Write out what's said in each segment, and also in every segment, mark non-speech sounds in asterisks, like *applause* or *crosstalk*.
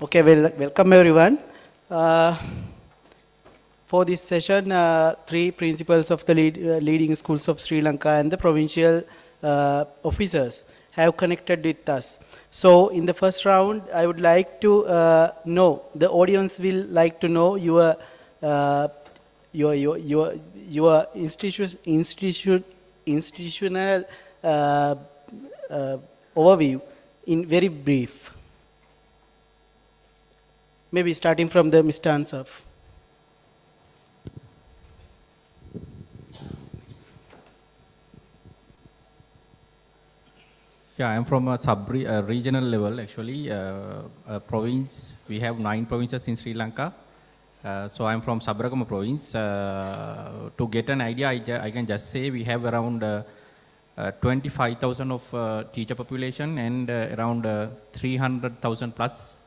Okay, well, welcome everyone. Uh, for this session, uh, three principals of the lead, uh, leading schools of Sri Lanka and the provincial uh, officers have connected with us. So, in the first round, I would like to uh, know, the audience will like to know your, uh, your, your, your, your institution, institution, institutional overview in very brief. Maybe starting from the Mr. Ansaf. Yeah, I'm from a sub uh, regional level actually. Uh, province, we have nine provinces in Sri Lanka. Uh, so I'm from Sabaragamuwa province. Uh, to get an idea, I, I, can just say we have around uh, 25,000 of teacher population and around 300,000 plus,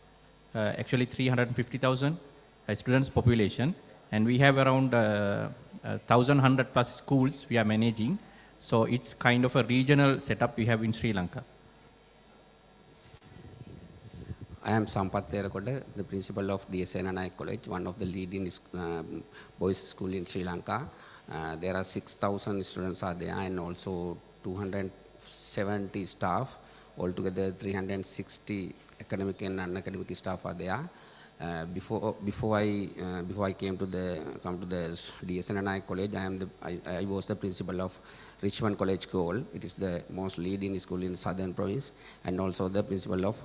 actually 350,000 students population. And we have around 1,100 plus schools we are managing. So it's kind of a regional setup we have in Sri Lanka. I am Sampath Therakoda, the principal of D. S. Senanayake College, one of the leading uh, boys school in Sri Lanka. Uh, there are 6,000 students are there and also 270 staff, altogether 360 academic and non-academic staff are there. Uh, before before I uh, before I came to the come to the DSN Nayak College, I am the I, I was the principal of Richmond College Galle. It is the most leading school in southern province and also the principal of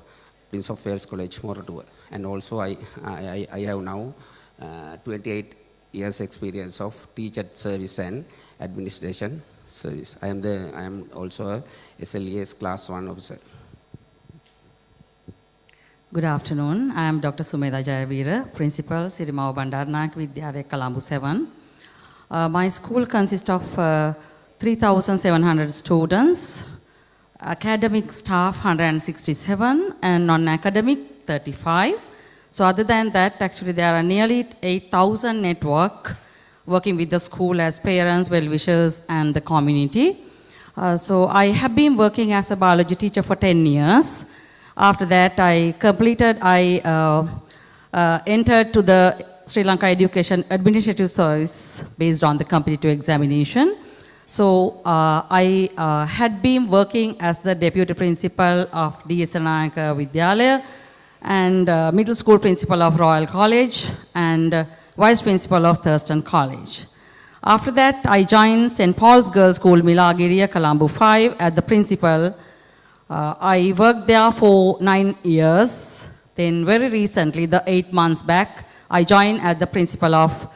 Prince of Wales College, Moratuwa. And also I, I, I have now uh, 28 years experience of teacher service and administration service. I am, the, I am also a SLES class 1 officer. Good afternoon. I am Dr. Sumedha Jayavira, Principal, Sirimavo Bandaranaike Vidyalaya, Colombo 7. Uh, my school consists of uh, 3,700 students, academic staff 167 and non-academic 35. So other than that, actually there are nearly 8,000 network working with the school as parents, well-wishers and the community. Uh, so I have been working as a biology teacher for 10 years. After that, I completed, I uh, uh, entered to the Sri Lanka Education Administrative Service based on the competitive examination. So uh, I uh, had been working as the deputy principal of D. S. Senanayake Vidyalaya and uh, middle school principal of Royal College and uh, vice principal of Thurston College. After that, I joined St. Paul's Girls' School, Milagiriya, Colombo 5 as the principal. Uh, I worked there for nine years. Then very recently, the eight months back, I joined as the principal of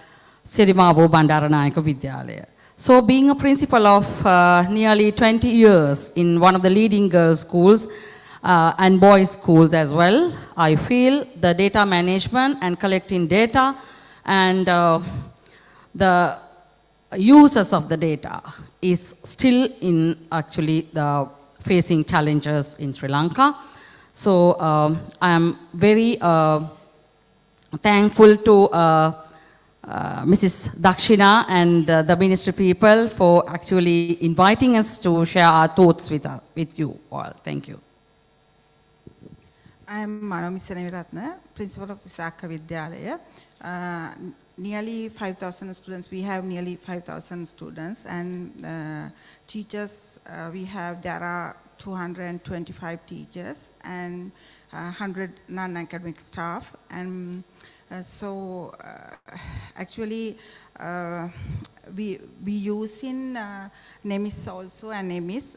Sirimavo Bandaranaike Vidyalaya. So being a principal of uh, nearly 20 years in one of the leading girls' schools uh, and boys' schools as well, I feel the data management and collecting data and uh, the users of the data is still in actually the facing challenges in Sri Lanka. So um, I am very uh, thankful to uh, uh, Mrs. Dakshina and uh, the ministry people for actually inviting us to share our thoughts with, uh, with you all. Thank you. I am Manomi Seneviratne, principal of Visakha Vidyalaya. Uh, nearly 5,000 students, we have nearly 5,000 students and teachers, uh, we have, there are 225 teachers and 100 non-academic staff and uh, so uh, actually uh, we we use in NEMIS also and NEMIS.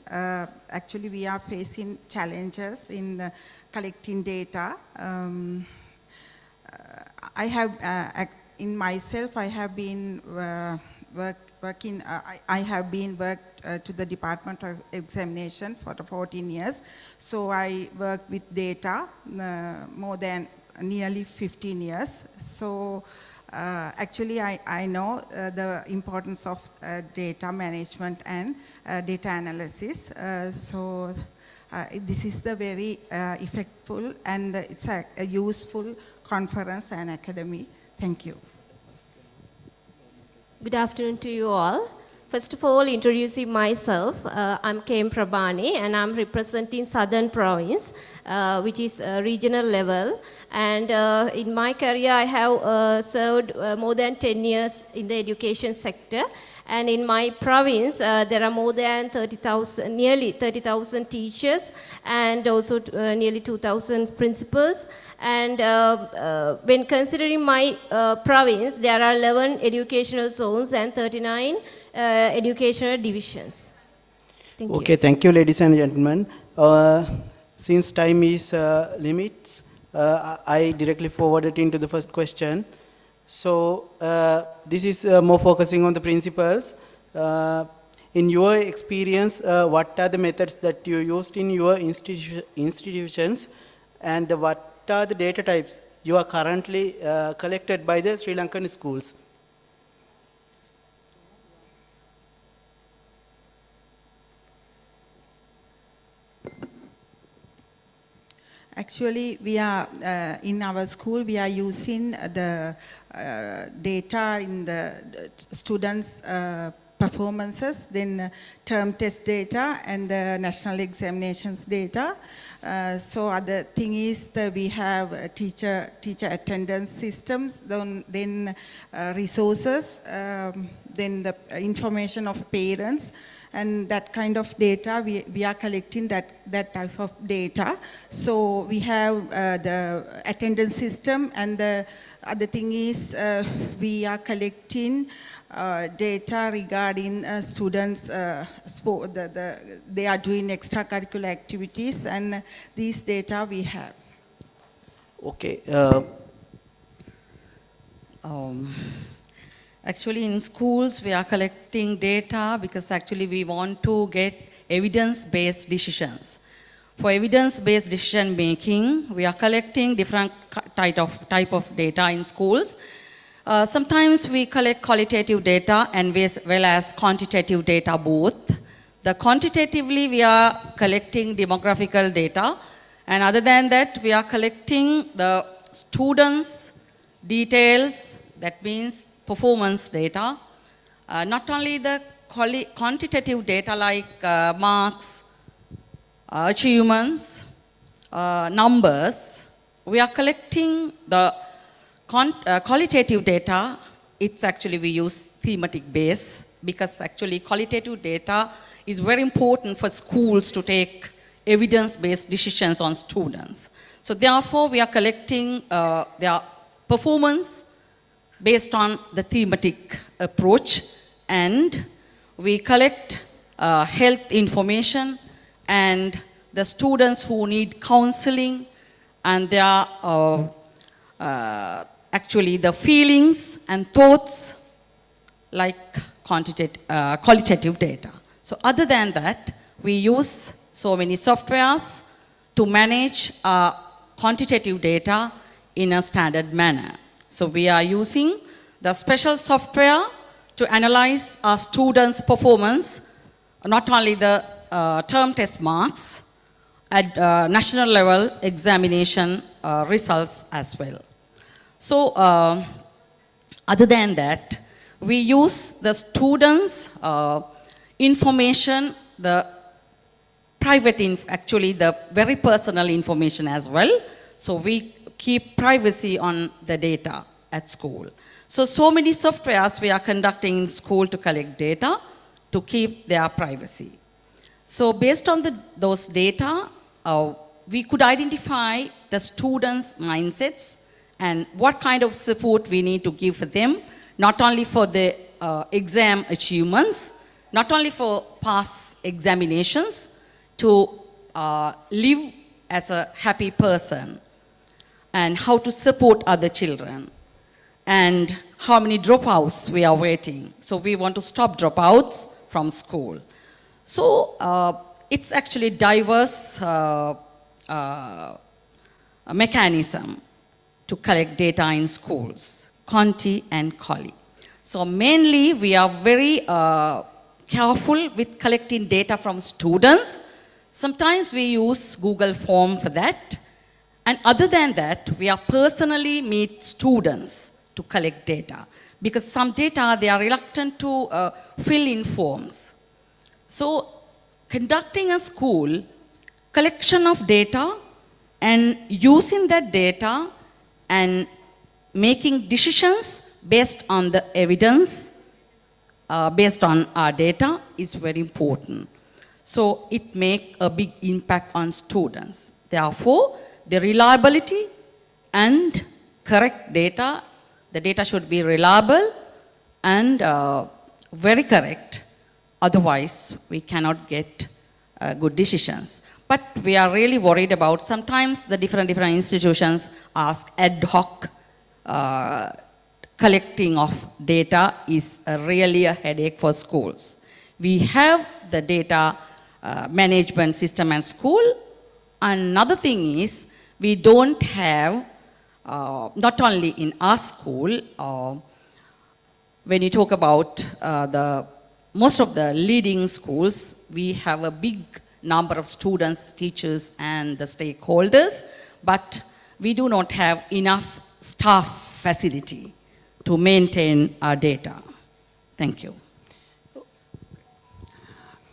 actually we are facing challenges in collecting data. Um, I have in myself I have been work, working, uh, I, I, have been worked uh, to the Department of Examination for 14 years. So I work with data uh, more than nearly 15 years. So uh, actually I, I know uh, the importance of data management and data analysis. So this is the very effectful and it's a, a, useful conference and academy. Thank you. Good afternoon to you all. First of all, introducing myself, uh, I'm Kem Prabhani and I'm representing Southern Province, uh, which is a regional level. And uh, in my career, I have uh, served uh, more than 10 years in the education sector. And in my province, uh, there are more than 30,000, nearly 30,000 teachers and also uh, nearly 2,000 principals. And uh, uh, when considering my uh, province, there are 11 educational zones and 39 uh, educational divisions. Thank you. Okay, thank you, ladies and gentlemen. Since time is limits, I directly forwarded into the first question. So uh, this is uh, more focusing on the principles. Uh, in your experience, uh, what are the methods that you used in your institu- institutions, and what are the data types you are currently uh, collected by the Sri Lankan schools? Actually, we are uh, in our school. We are using the uh, data in the students' uh, performances, then uh, term test data and the national examinations data. Uh, so other thing is that we have uh, teacher teacher attendance systems, then then resources, um, then the information of parents and that kind of data, we, we are collecting that, that type of data. So we have uh, the attendance system and the other thing is uh, we are collecting uh, data regarding uh, students, uh, sport, the, the, they are doing extracurricular activities and these data we have. Okay. Uh, Um, actually, in schools, we are collecting data because actually we want to get evidence-based decisions. For evidence-based decision making, we are collecting different type of, type of data in schools. Uh, sometimes we collect qualitative data and as well as quantitative data both. The quantitatively we are collecting demographical data and other than that we are collecting the students details that means performance data. Uh, not only the quantitative data like uh, marks, uh, achievements, uh, numbers, we are collecting the uh, qualitative data. It's actually we use thematic base because actually qualitative data is very important for schools to take evidence-based decisions on students. So therefore, we are collecting uh, their performance based on the thematic approach and we collect uh, health information and the students who need counseling and their uh, uh, actually the feelings and thoughts like quantitative, uh, qualitative data. So other than that, we use so many softwares to manage uh, quantitative data in a standard manner. So we are using the special software to analyze our students' performance, not only the uh, term test marks, at uh, national level examination uh, results as well. So uh, other than that, we use the students' uh, information, the private, actually the very personal information as well. So we keep privacy on the data at school. So, so many softwares we are conducting in school to collect data to keep their privacy. So based on the, those data, uh, we could identify the students' mindsets and what kind of support we need to give for them, not only for the uh, exam achievements, not only for past examinations, to uh, live as a happy person, and how to support other children, and how many dropouts we are waiting. So we want to stop dropouts from school. So uh, it's actually diverse uh, uh, mechanism to collect data in schools, Conti and Colli. So mainly we are very uh, careful with collecting data from students. Sometimes we use Google Form for that. And other than that, we are personally meet students to collect data. Because some data, they are reluctant to uh, fill in forms. So, conducting a school collection of data and using that data and making decisions based on the evidence, uh, based on our data is very important. So it make a big impact on students. Therefore, the reliability and correct data, the data should be reliable and uh, very correct. Otherwise, we cannot get uh, good decisions. But we are really worried about sometimes the different different institutions ask ad hoc uh, collecting of data is really a headache for schools. We have the data uh, management system at school. Another thing is we don't have, uh, not only in our school, uh, when you talk about uh, the most of the leading schools, we have a big number of students, teachers, and the stakeholders, but we do not have enough staff facility to maintain our data. Thank you.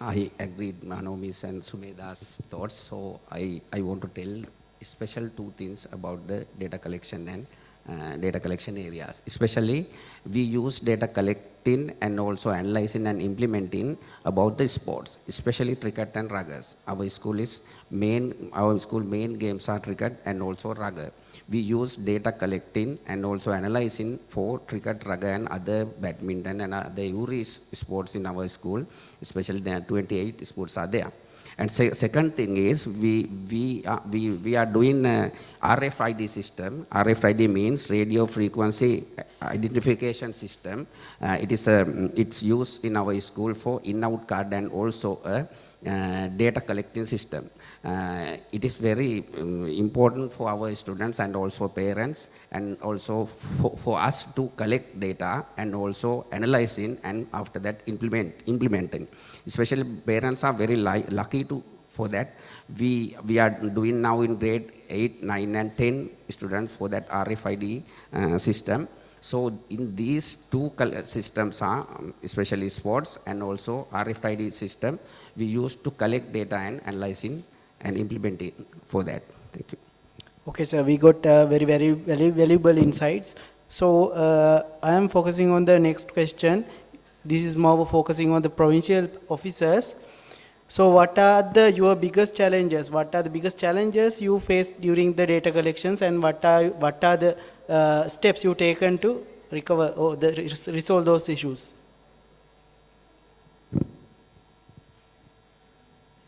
I agreed Manomi's and Sumedha's thoughts, so I, I want to tell special two things about the data collection and uh, data collection areas. Especially, we use data collecting and also analyzing and implementing about the sports, especially cricket and rugby. Our school is main, our school main games are cricket and also rugby we use data collecting and also analyzing for cricket, rugby and other badminton and other URI sports in our school, especially the 28 sports are there. And se second thing is we, we, are, we, we are doing RFID system. RFID means radio frequency identification system. Uh, it is a, it's used in our school for in-out card and also a uh, data collecting system uh, it is very um, important for our students and also parents and also for, us to collect data and also analyzing and after that implement implementing especially parents are very lucky to for that. We we are doing now in grade 8 9 and 10 students for that rfid uh, system. So in these two systems are um, especially sports and also rfid system we use to collect data and analyzing and implement it for that. Thank you. Okay, sir, we got uh, very, very, very valuable insights. So uh, I am focusing on the next question. This is more focusing on the provincial officers. So what are the your biggest challenges? What are the biggest challenges you face during the data collections and what are, what are the uh, steps you taken to recover or the, resolve those issues?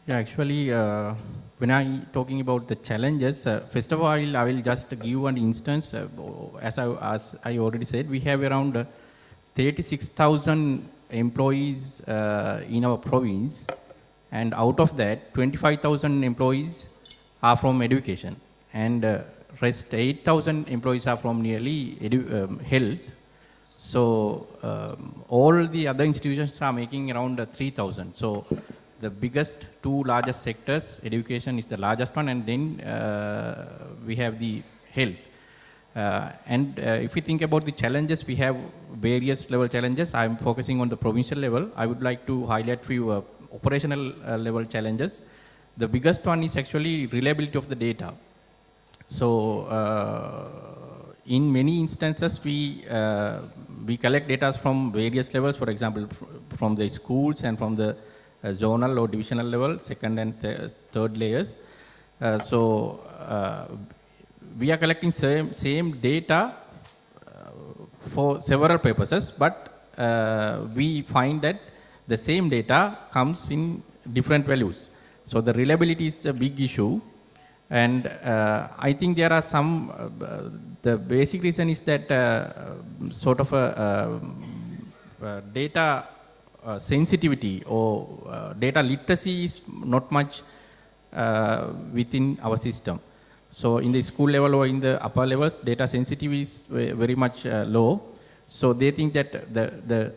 Yeah, actually, uh, when I talking about the challenges, uh, first of all, I will, just give an instance. Uh, as, I, as I already said, we have around uh, 36,000 employees uh, in our province, and out of that, 25,000 employees are from education, and uh, rest 8,000 employees are from nearly um, health. So um, all the other institutions are making around 3,000. So the biggest two largest sectors, education is the largest one, and then uh, we have the health. Uh, and uh, if we think about the challenges, we have various level challenges. I'm focusing on the provincial level. I would like to highlight few uh, operational uh, level challenges. The biggest one is actually reliability of the data. So uh, in many instances, we we collect data from various levels. For example, from the schools and from the zonal or divisional level, second and th third layers. Uh, so uh, we are collecting same, same data for several purposes, but we find that the same data comes in different values. So the reliability is a big issue. And uh, I think there are some, uh, the basic reason is that uh, sort of a data uh, sensitivity or uh, data literacy is not much uh, within our system. So in the school level or in the upper levels, data sensitivity is very much uh, low. So they think that the, the,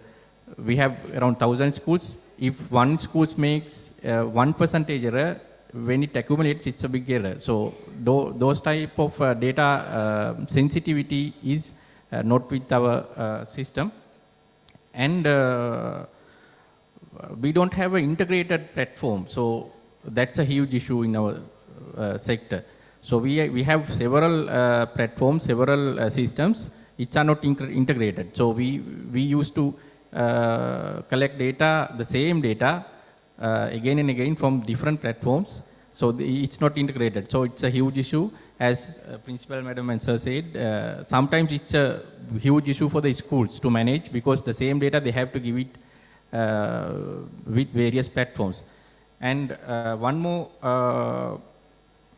we have around 1,000 schools. If one school makes uh, one percentage error, when it accumulates, it's a big error. So those type of uh, data sensitivity is not with our system. And we don't have an integrated platform. So that's a huge issue in our uh, sector. So we, we have several uh, platforms, several uh, systems, which are not integrated. So we, we used to uh, collect data, the same data, uh, again and again from different platforms. So the, it's not integrated. So it's a huge issue. As uh, Principal Madam and Sir said, sometimes it's a huge issue for the schools to manage because the same data they have to give it Uh, with various platforms. And uh, one more uh,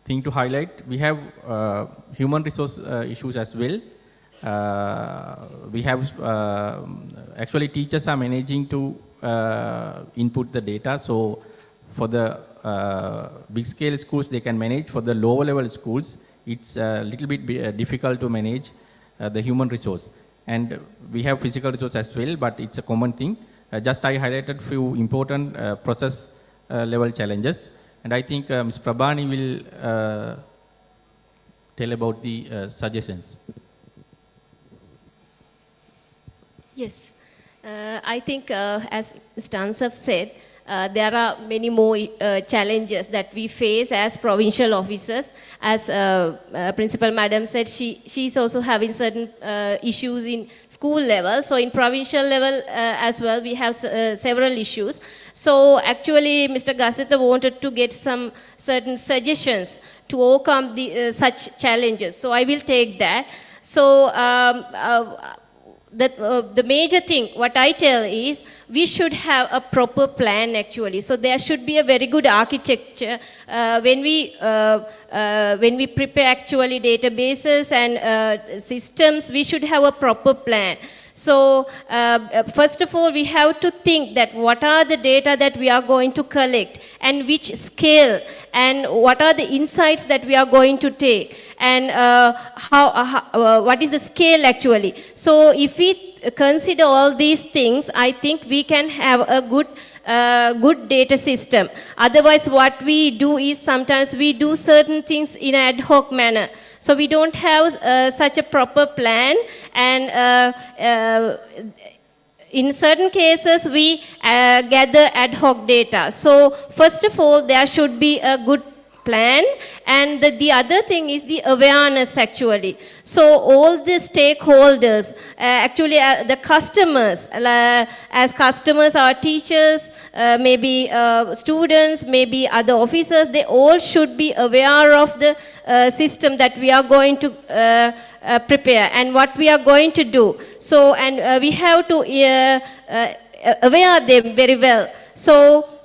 thing to highlight, we have uh, human resource uh, issues as well. Uh, we have, actually teachers are managing to input the data. So for the big scale schools, they can manage. For the lower level schools, it's a little bit difficult to manage the human resource. And we have physical resource as well, but it's a common thing. Uh, just I highlighted few important uh, process uh, level challenges. And I think uh, Ms. Prabhani will tell about the suggestions. Yes, I think as Mr. Ansaf said, uh, there are many more uh, challenges that we face as provincial officers. As uh, uh Principal Madam said, she, she's also having certain uh, issues in school level. So in provincial level uh, as well, we have several issues. So actually, Mr. Gaseta wanted to get some certain suggestions to overcome the, such challenges. So I will take that. So um, the, uh, the major thing, what I tell is, we should have a proper plan actually. So there should be a very good architecture uh, when we uh, uh when we prepare actually databases and uh, systems. We should have a proper plan. So uh, first of all, we have to think that what are the data that we are going to collect and which scale and what are the insights that we are going to take and uh, how, uh, uh, what is the scale actually. So if we consider all these things, I think we can have a good uh, good data system. Otherwise, what we do is sometimes we do certain things in an ad hoc manner. So we don't have uh, such a proper plan and uh, uh in certain cases we uh, gather ad hoc data. So first of all, there should be a good plan and the, the other thing is the awareness actually. So all the stakeholders, uh, actually uh, the customers, as customers our teachers, uh, maybe uh, students, maybe other officers, they all should be aware of the uh, system that we are going to prepare and what we are going to do. So, and we have to aware them very well. So,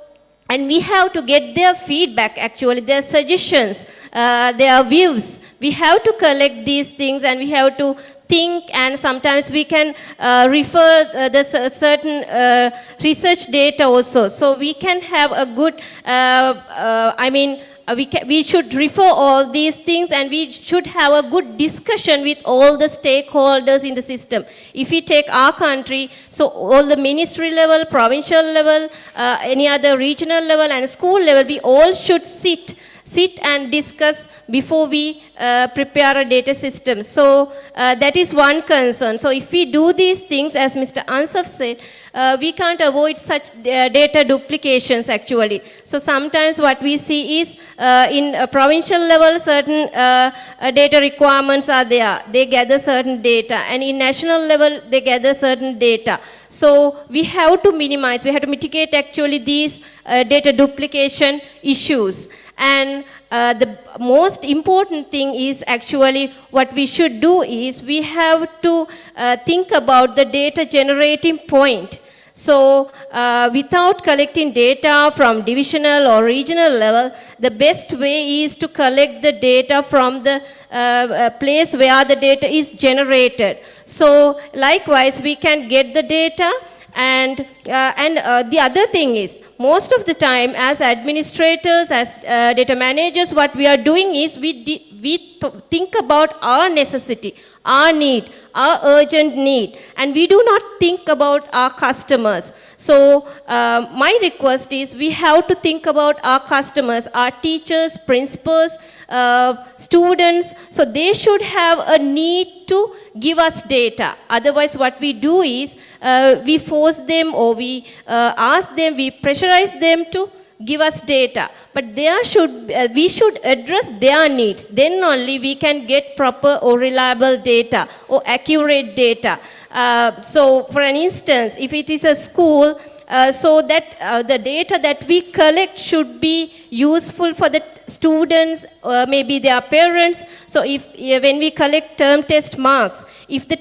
and we have to get their feedback actually, their suggestions, uh, their views. We have to collect these things and we have to think and sometimes we can uh, refer uh, the certain uh, research data also. So we can have a good, uh, uh, I mean, uh, we, can, we should refer all these things and we should have a good discussion with all the stakeholders in the system. If we take our country, so all the ministry level, provincial level, uh, any other regional level and school level, we all should sit sit and discuss before we uh, prepare a data system. So uh, that is one concern. So if we do these things, as Mr. Ansaf said, uh, we can't avoid such uh, data duplications actually. So sometimes what we see is uh, in a provincial level certain uh, data requirements are there. They gather certain data and in national level they gather certain data. So we have to minimize, we have to mitigate actually these data duplication issues. And uh, the most important thing is actually what we should do is we have to uh, think about the data generating point. So uh, without collecting data from divisional or regional level, the best way is to collect the data from the uh, uh, place where the data is generated. So likewise, we can get the data and, uh, and uh, the other thing is, most of the time as administrators, as uh, data managers, what we are doing is we, we th- think about our necessity, our need, our urgent need, and we do not think about our customers. So, uh, my request is we have to think about our customers, our teachers, principals, uh, students, so they should have a need to give us data. Otherwise, what we do is uh, we force them or we uh, ask them, we pressurize them to give us data. But there should, uh, we should address their needs. Then only we can get proper or reliable data or accurate data. Uh, so, for an instance, if it is a school, uh, so that uh, the data that we collect should be useful for the students, uh, maybe their parents. So if when we collect term test marks, if the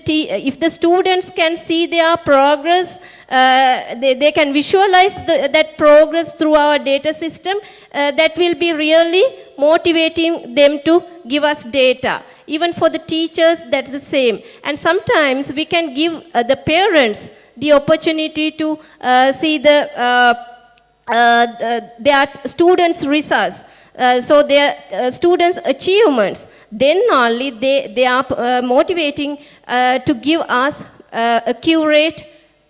if the students can see their progress, uh, they, they can visualize the, that progress through our data system. that will be really motivating them to give us data. Even for the teachers, that's the same. And sometimes we can give uh, the parents the opportunity to uh, see the uh, uh, uh, their students' results. Uh, so their uh, students' achievements, then only they, they are motivating to give us accurate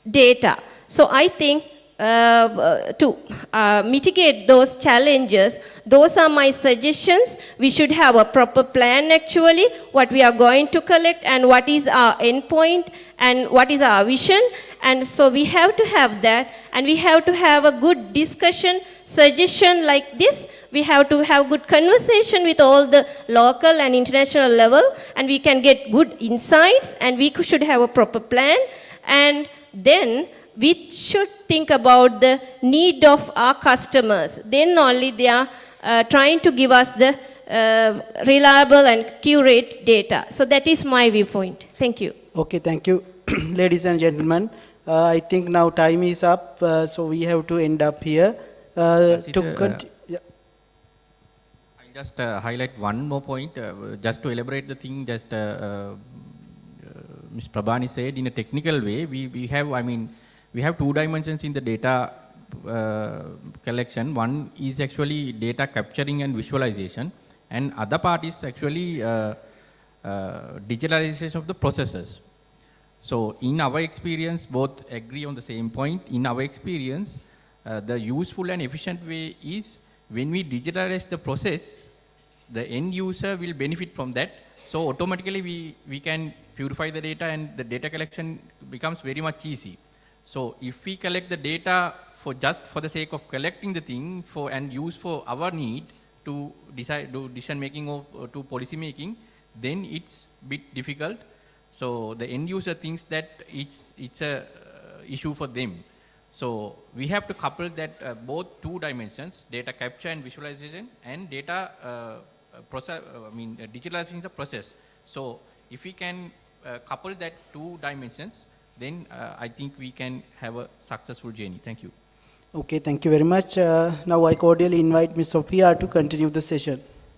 data. So I think to uh, mitigate those challenges, those are my suggestions. We should have a proper plan actually, what we are going to collect and what is our endpoint and what is our vision. And so we have to have that and we have to have a good discussion, suggestion like this. We have to have good conversation with all the local and international level and we can get good insights and we should have a proper plan. And then we should think about the need of our customers. Then only they are uh, trying to give us the uh, reliable and accurate data. So that is my viewpoint. Thank you. Okay, thank you, *clears throat* ladies and gentlemen. Uh, I think now time is up, uh, so we have to end up here. Uh, to uh, yeah. I'll just uh, highlight one more point, uh, just to elaborate the thing, just uh, uh, uh, Ms. Prabhani said in a technical way, we, we have, I mean, we have two dimensions in the data uh, collection. One is actually data capturing and visualization, and other part is actually uh, uh, digitalization of the processes. So in our experience, both agree on the same point. In our experience, uh, the useful and efficient way is when we digitalize the process, the end user will benefit from that. So automatically we, we can purify the data and the data collection becomes very much easy. So if we collect the data for just for the sake of collecting the thing for and use for our need to decide do decision making or or to policy making, then it's bit difficult. So the end user thinks that it's it's a uh, issue for them. So we have to couple that uh, both two dimensions, data capture and visualization, and data uh, uh, process. Uh, I mean, uh, digitalizing the process. So if we can uh, couple that two dimensions, then uh, I think we can have a successful journey. Thank you. Okay, thank you very much. Uh, now I cordially invite Ms. Sophia to continue the session.